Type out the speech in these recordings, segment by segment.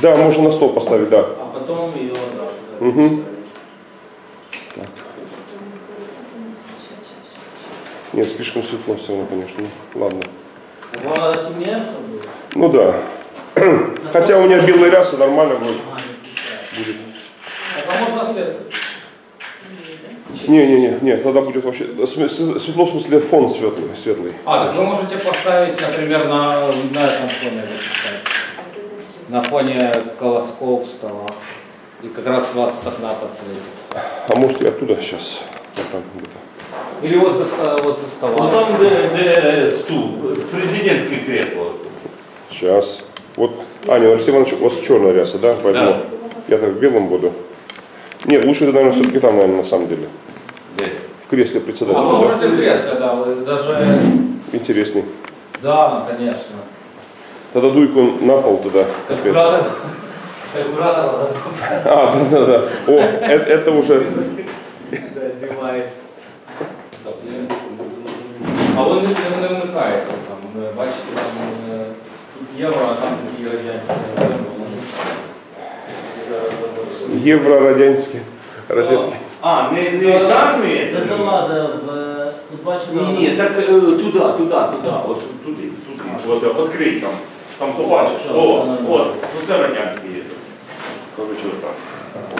Да, можно на стол поставить, да. А потом ее, да, поставить. Нет, слишком светло все равно, конечно. Ну, ладно. Вам надо темнее? Ну да. Хотя у меня белая ряса нормально будет. А, будет. А можно свет? Не, не, не, не, тогда будет вообще светло в смысле фон светлый, светлый. А, так вы можете поставить, например, на, на этом фоне. На фоне колосков стола. И как раз вас с окна подсветит. А может и оттуда сейчас. Вот там где-то. Или вот за, вот за Ну столом. там, де, де стул, президентське кресло. Сейчас. Вот, Аня, Алексей Иванович, у вас черная ряса, да? Поэтому Да. я так в белом буду. Нет, лучше это, наверное, все-таки там, наверное, на самом деле. Де? В кресле А председателя, вы да? можете в кресле, да, вы даже... Интересней. Да, конечно. Тогда дуйку на пол туда. Как опять. куратор. Как куратор А, да, да, да. О, это, это уже. Да, девайс. А он не, не вмикається там, е, бачите, там е, тут євро, а там такі радянські. Евро радянські розетки. А, не, не там ми? Ти залазив в... е, Тут бачите, Ні, ні, так е, туди, туди, туди, от туди, туди. От е, відкрий там. Там побачиш. Що, О, що нормально? от, ну це радянський є. Коротше, отак.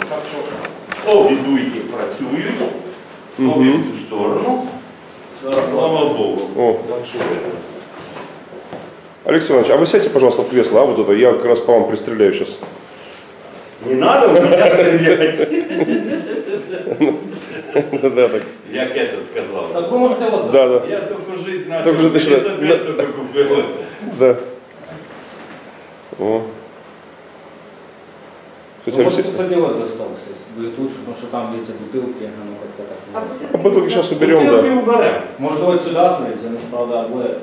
Так що обі дуйки працюють, обі в цю сторону. Слава Богу. О. Так що ви. Алексей Иванович, а вы сядьте, пожалуйста, в кресло, а вот это, я как раз по вам пристреляю сейчас. Не надо в мене стріляти, Да, так. як этот казав. Так ви можете от... Да, да, Я только жить начал, Только жить начал. велосипед только купил. да. О. Ви Кстати, можете Алексей, поділити за стол, сесть, буде тут, тому що там дивіться бутилки, ну як-то а так. бутылки сейчас уберем, Бутылки да. уберем. Може от сюди смотрите, ну правда, обоє.